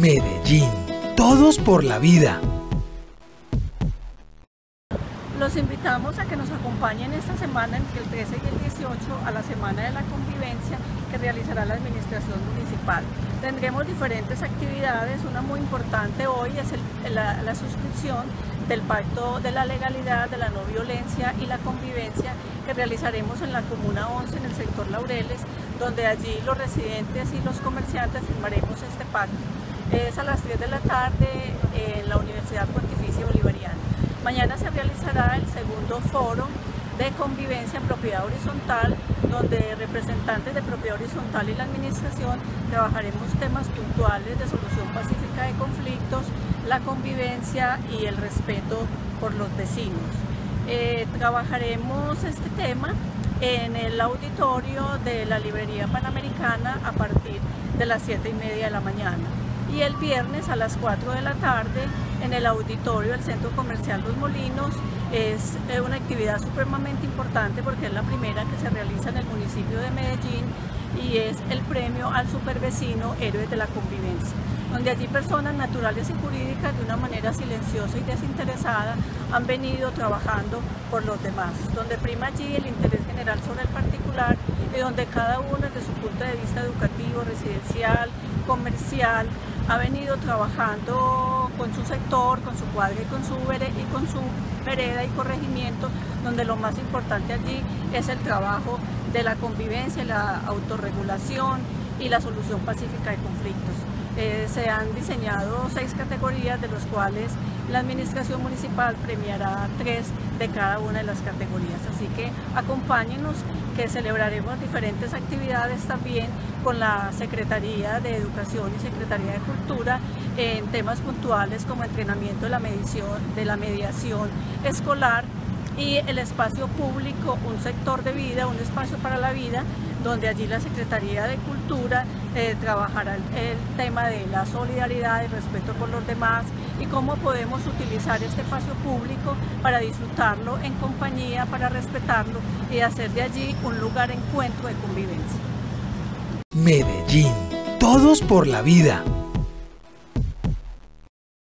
Medellín. Todos por la vida. Los invitamos a que nos acompañen esta semana entre el 13 y el 18 a la Semana de la Convivencia que realizará la Administración Municipal. Tendremos diferentes actividades, una muy importante hoy es la, la suscripción del Pacto de la Legalidad, de la No Violencia y la Convivencia que realizaremos en la Comuna 11 en el sector Laureles, donde allí los residentes y los comerciantes firmaremos este pacto. Es a las 3 de la tarde en la Universidad Pontificia Bolivariana. Mañana se realizará el segundo foro de convivencia en propiedad horizontal, donde representantes de propiedad horizontal y la administración trabajaremos temas puntuales de solución pacífica de conflictos, la convivencia y el respeto por los vecinos. Eh, trabajaremos este tema en el auditorio de la Librería Panamericana a partir de las 7 y media de la mañana y el viernes a las 4 de la tarde en el auditorio del Centro Comercial Los Molinos. Es eh, una actividad supremamente importante porque es la primera que se realiza en el municipio de Medellín y es el premio al supervecino Héroes de la Convivencia, donde allí personas naturales y jurídicas de una manera silenciosa y desinteresada han venido trabajando por los demás, donde prima allí el interés general sobre el particular y donde cada uno desde su punto de vista educativo, residencial, comercial, ha venido trabajando con su sector, con su cuadra y con su, y con su vereda y corregimiento, donde lo más importante allí es el trabajo de la convivencia, la autorregulación y la solución pacífica de conflictos. Eh, se han diseñado seis categorías de los cuales la administración municipal premiará tres de cada una de las categorías. Así que acompáñenos que celebraremos diferentes actividades también con la Secretaría de Educación y Secretaría de Cultura en temas puntuales como entrenamiento de la, medición, de la mediación escolar y el espacio público, un sector de vida, un espacio para la vida, donde allí la Secretaría de Cultura eh, trabajará el, el, tema de la solidaridad y respeto por los demás y cómo podemos utilizar este espacio público para disfrutarlo en compañía, para respetarlo y hacer de allí un lugar de encuentro de convivencia. Medellín, todos por la vida.